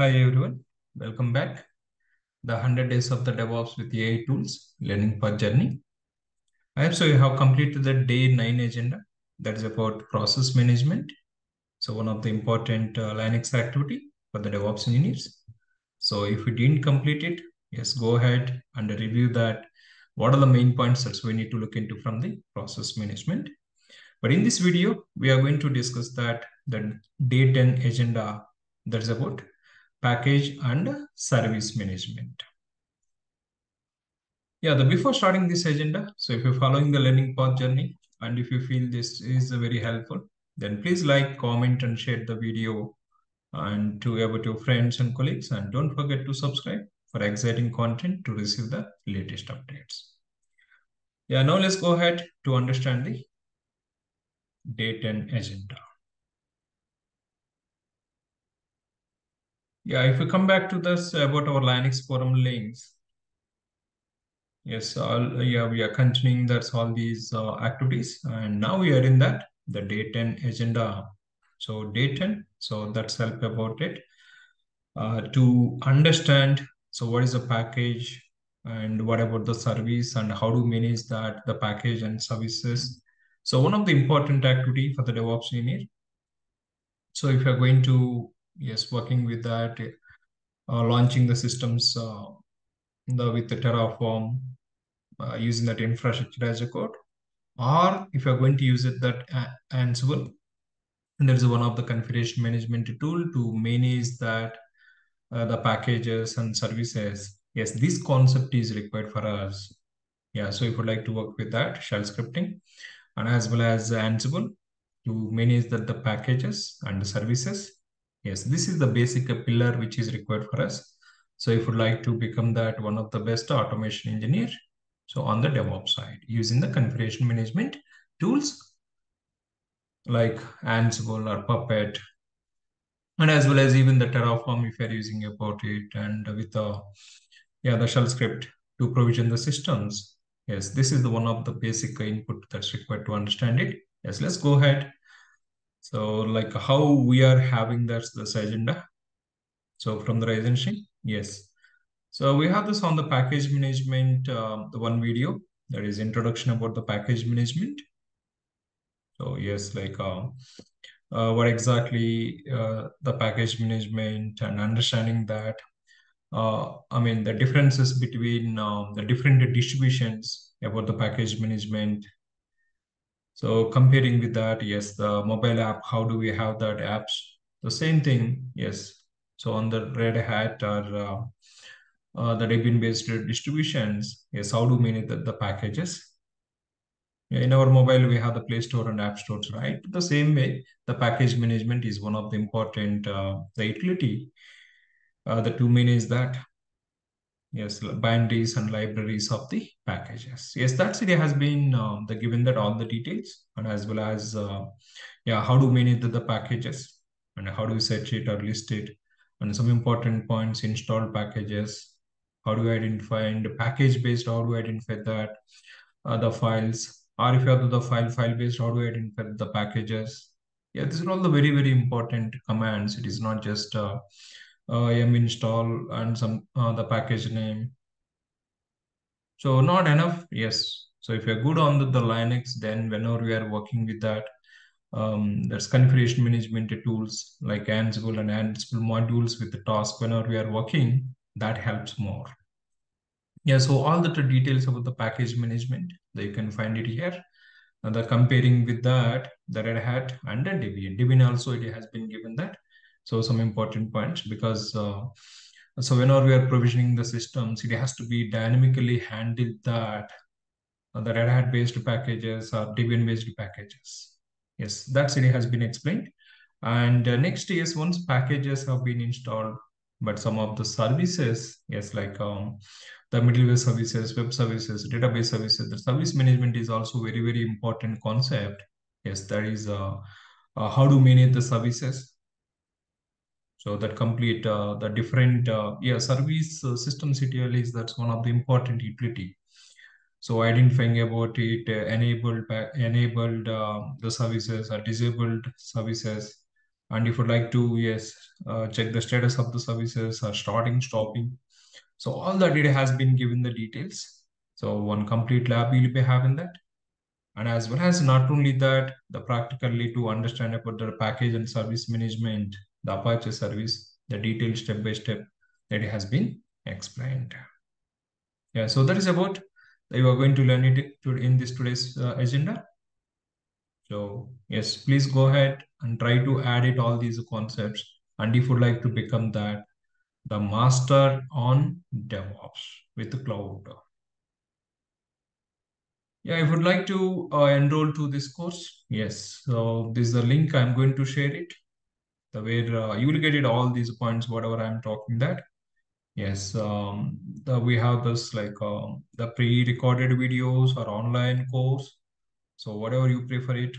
Hi everyone, welcome back. The 100 days of the DevOps with AI tools learning path journey. I hope so you have completed the day nine agenda that is about process management. So one of the important uh, Linux activity for the DevOps engineers. So if you didn't complete it, yes, go ahead and review that. What are the main points that we need to look into from the process management? But in this video, we are going to discuss that the day 10 agenda that's about package and service management. Yeah, the before starting this agenda, so if you're following the learning path journey and if you feel this is very helpful, then please like, comment, and share the video and to about your friends and colleagues. And don't forget to subscribe for exciting content to receive the latest updates. Yeah, now let's go ahead to understand the day 10 agenda. Yeah, if we come back to this about our Linux forum links, yes, all, yeah, we are continuing that's all these uh, activities, and now we are in that the day 10 agenda. So day 10, so that's help about it. Uh, to understand, so what is the package and what about the service and how to manage that, the package and services. So one of the important activity for the DevOps engineer. So if you're going to yes, working with that, uh, launching the systems uh, the with the Terraform, uh, using that infrastructure as a code, or if you're going to use it that Ansible, and there is one of the configuration management tool to manage that uh, the packages and services. Yes, this concept is required for us. Yeah, so if you'd like to work with that shell scripting, and as well as Ansible to manage that the packages and the services Yes, this is the basic pillar which is required for us. So if you'd like to become that one of the best automation engineer, so on the DevOps side, using the configuration management tools like Ansible or Puppet, and as well as even the Terraform if you're using about it, and with the yeah the shell script to provision the systems. Yes, this is the one of the basic input that's required to understand it. Yes, let's go ahead so like how we are having that's this agenda. So from the Ryzen yes. So we have this on the package management, uh, the one video that is introduction about the package management. So yes, like uh, uh, what exactly uh, the package management and understanding that. Uh, I mean the differences between um, the different distributions about the package management so comparing with that, yes, the mobile app, how do we have that apps? The same thing, yes. So on the Red Hat or uh, uh, the Debian-based distributions, yes, how do we manage the, the packages? In our mobile, we have the Play Store and App Stores, right? The same way, the package management is one of the important, uh, the utility uh, the to manage that yes binaries and libraries of the packages. Yes that's it has been um, the given that all the details and as well as uh, yeah how do manage the, the packages and how do we search it or list it and some important points install packages how do we identify and package based how do we identify that uh, the files or if you have the file file based how do we identify the packages? Yeah these are all the very very important commands. It is not just uh, uh, install and some uh, the package name. So not enough, yes. So if you're good on the, the Linux, then whenever we are working with that, um, there's configuration management tools like Ansible and Ansible modules with the task. Whenever we are working, that helps more. Yeah, so all the details about the package management, that you can find it here. And the comparing with that, the Red Hat and the Debian. Debian also it has been given that so some important points because uh, so whenever we are provisioning the systems, it has to be dynamically handled that uh, the Red Hat based packages or Debian based packages. Yes, that city has been explained. And uh, next is once packages have been installed, but some of the services, yes, like um, the middleware services, web services, database services, the service management is also very, very important concept. Yes, that is uh, uh, how to manage the services so that complete uh, the different uh, yeah service uh, systemctl is that's one of the important utility. So identifying about it, enabled enabled the services or disabled services. And if you'd like to, yes, uh, check the status of the services or starting, stopping. So all the data has been given the details. So one complete lab you'll be having that. And as well as not only that, the practically to understand about the package and service management, the Apache service, the detailed step by step that has been explained. Yeah, so that is about you are going to learn it in this today's uh, agenda. So yes, please go ahead and try to add it all these concepts. And if you would like to become that, the master on DevOps with the cloud. Yeah, if you'd like to uh, enroll to this course. Yes, so this is the link. I'm going to share it. The way uh, you will get it all these points, whatever I'm talking that. Yes, um, the, we have this like um, the pre-recorded videos or online course. So whatever you prefer it.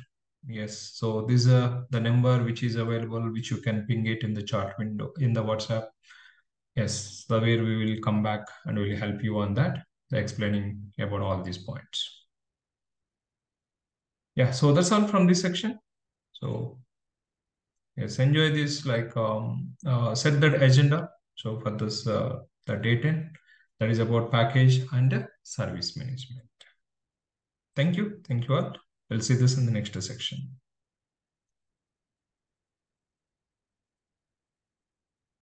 Yes, so this is uh, the number which is available, which you can ping it in the chat window in the WhatsApp. Yes, the way we will come back and will help you on that, explaining about all these points. Yeah, so that's all from this section. So yes, enjoy this like um, uh, set that agenda. So for this uh, the data that is about package and service management. Thank you. Thank you all. We'll see this in the next section.